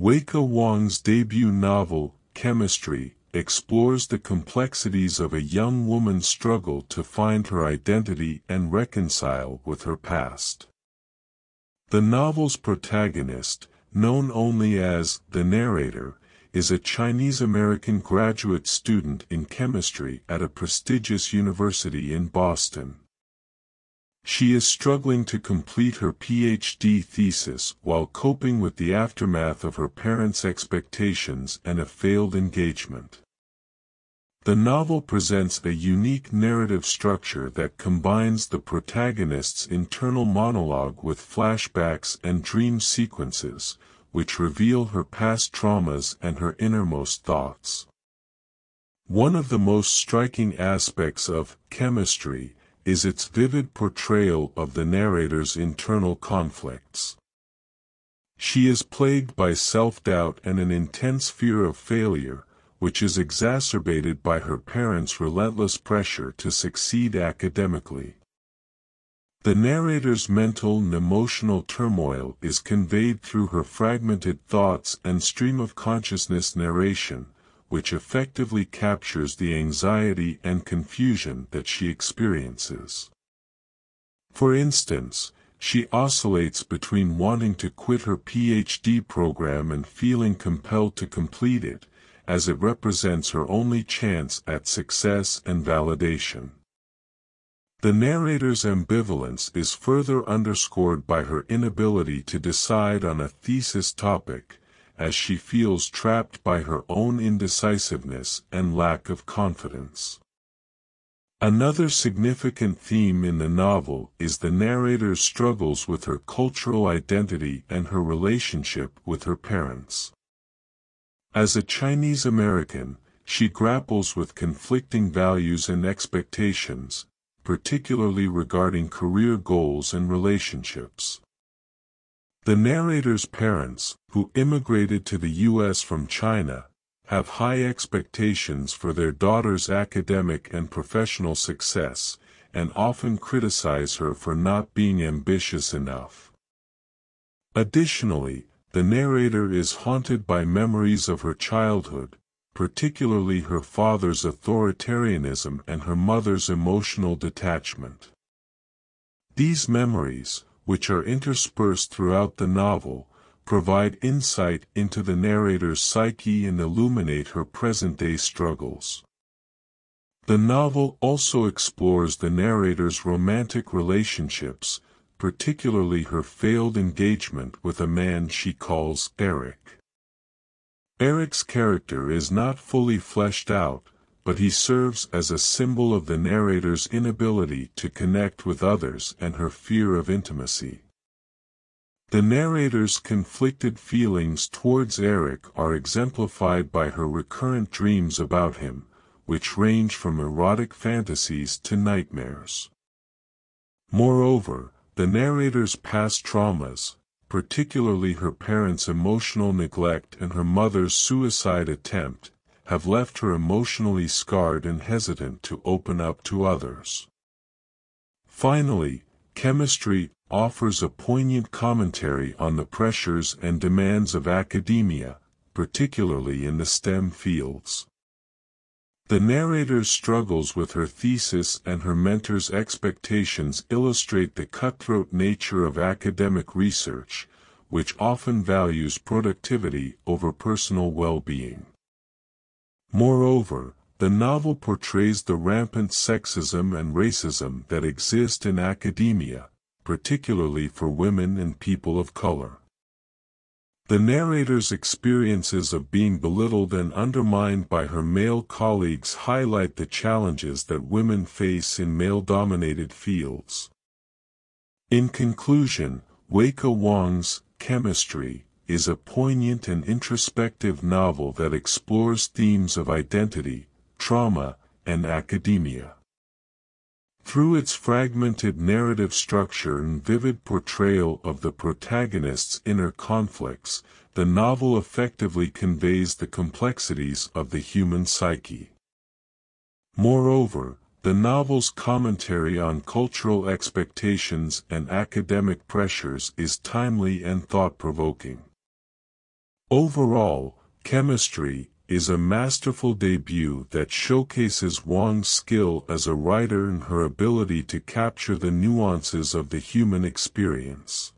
Weike Wang's debut novel, Chemistry, explores the complexities of a young woman's struggle to find her identity and reconcile with her past. The novel's protagonist, known only as the narrator, is a Chinese-American graduate student in chemistry at a prestigious university in Boston. She is struggling to complete her PhD thesis while coping with the aftermath of her parents' expectations and a failed engagement. The novel presents a unique narrative structure that combines the protagonist's internal monologue with flashbacks and dream sequences, which reveal her past traumas and her innermost thoughts. One of the most striking aspects of chemistry is its vivid portrayal of the narrator's internal conflicts. She is plagued by self-doubt and an intense fear of failure, which is exacerbated by her parents' relentless pressure to succeed academically. The narrator's mental and emotional turmoil is conveyed through her fragmented thoughts and stream of consciousness narration, which effectively captures the anxiety and confusion that she experiences. For instance, she oscillates between wanting to quit her PhD program and feeling compelled to complete it, as it represents her only chance at success and validation. The narrator's ambivalence is further underscored by her inability to decide on a thesis topic, as she feels trapped by her own indecisiveness and lack of confidence. Another significant theme in the novel is the narrator's struggles with her cultural identity and her relationship with her parents. As a Chinese American, she grapples with conflicting values and expectations, particularly regarding career goals and relationships. The narrator's parents, who immigrated to the U.S. from China, have high expectations for their daughter's academic and professional success, and often criticize her for not being ambitious enough. Additionally, the narrator is haunted by memories of her childhood, particularly her father's authoritarianism and her mother's emotional detachment. These memories, which are interspersed throughout the novel, provide insight into the narrator's psyche and illuminate her present-day struggles. The novel also explores the narrator's romantic relationships, particularly her failed engagement with a man she calls Eric. Eric's character is not fully fleshed out, but he serves as a symbol of the narrator's inability to connect with others and her fear of intimacy. The narrator's conflicted feelings towards Eric are exemplified by her recurrent dreams about him, which range from erotic fantasies to nightmares. Moreover, the narrator's past traumas, particularly her parents' emotional neglect and her mother's suicide attempt, have left her emotionally scarred and hesitant to open up to others. Finally, chemistry offers a poignant commentary on the pressures and demands of academia, particularly in the STEM fields. The narrator's struggles with her thesis and her mentor's expectations illustrate the cutthroat nature of academic research, which often values productivity over personal well-being. Moreover, the novel portrays the rampant sexism and racism that exist in academia, particularly for women and people of color. The narrator's experiences of being belittled and undermined by her male colleagues highlight the challenges that women face in male-dominated fields. In conclusion, Weike Wang's Chemistry is a poignant and introspective novel that explores themes of identity, trauma, and academia. Through its fragmented narrative structure and vivid portrayal of the protagonist's inner conflicts, the novel effectively conveys the complexities of the human psyche. Moreover, the novel's commentary on cultural expectations and academic pressures is timely and thought-provoking. Overall, Chemistry is a masterful debut that showcases Wang's skill as a writer and her ability to capture the nuances of the human experience.